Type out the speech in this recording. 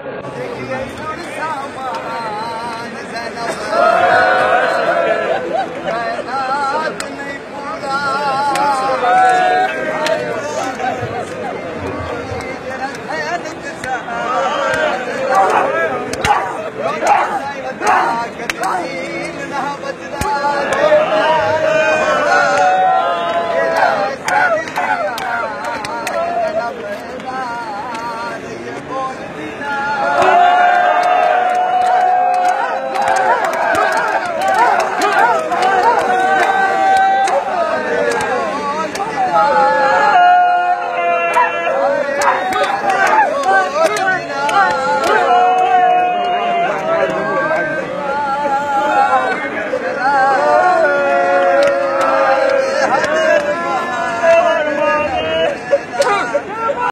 Thank you guys.